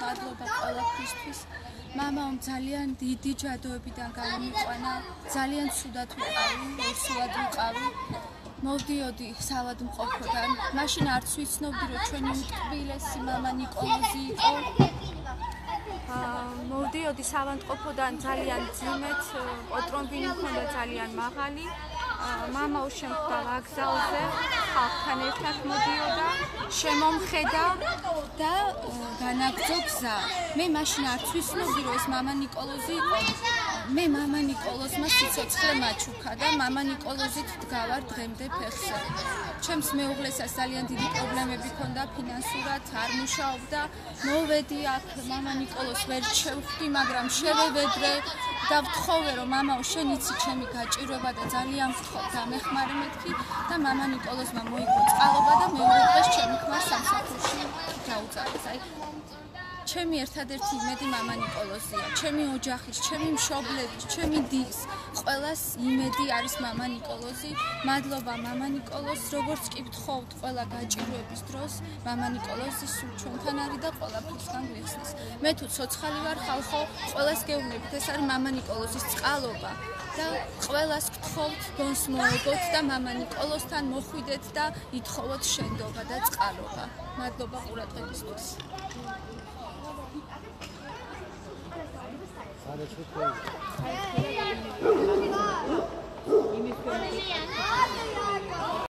მადლობა ყველაფრისთვის. მამამ ძალიან დიდი ჯადოებიდან გამომიყვანა. ძალიან ცუდად ვიყავი, ორსულად ვიყავი. მოვდიოდი საავადმყოფოდან. მაშინ არც ვიცნობდი, რომ ჩვენი უტკბილესი მამა ნიკოლოზი იყო. მოვდიოდი საავადმყოფოდან ძალიან ძიმეთ, ოტრომბინი მქონდა ძალიან მაღალი. მამაო შემხვდა ვაგზალზე, ხალხთან ერთად მოდიოდა, შემომხედა და განაგზო გზა. მე მაშინ არ ვისმობდი, რომ ეს მამა ნიკოლოზი იყო. მე მამა نيكოლოზმა სიცოცხლე მაჩუქა და მამა نيكოლოზით დგავარ დღემდე ფეხზე. ჩემს მეუღლესას ძალიან დიდი პრობლემები ჰქონდა ფინანსურად, არ მუშაობდა, მოვედი აქ, მამა نيكოლოზ ვერ შევხვდი, მაგრამ შევევედრე და ვთხოვე რომ მამაო შენ იცი ჩემი გაჭირვება და ძალიან ვთხოვ დამეხმარე მეთქი და მამა نيكოლოზმა მოიგო წყალობა და მეორე დღეს ჩემი ხმა სამსახურში დაუწავეს. აი ჩემი ერთადერთი იმედი მამა نيكოლოზია, ჩემი ოჯახის, ჩემი მშობლების, ჩემი დის, ყველას იმედი არის მამა نيكოლოზი. მადლობა მამა نيكოლოზ, როგორც კი ვთხოვთ ყველა გაჭირვების დროს, მამა نيكოლოზი სულ ჩვენთან არის და ყველაფერთან გვიხსნის. მე თუ ცოცხალი ვარ, ხალხო, ყველას გეუბნებით, ეს არის მამა نيكოლოზის წყალობა და ყველას გთხოვთ ბონს მოეგოთ და მამა نيكოლოსთან მოხვიდეთ და ითხოვოთ შენდობა და წყალობა. მადლობა ყურადღებისთვის. 네, 안에 출입해.